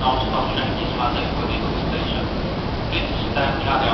然后是保全，一起把这个规定都是这样。对，大家听到了吗？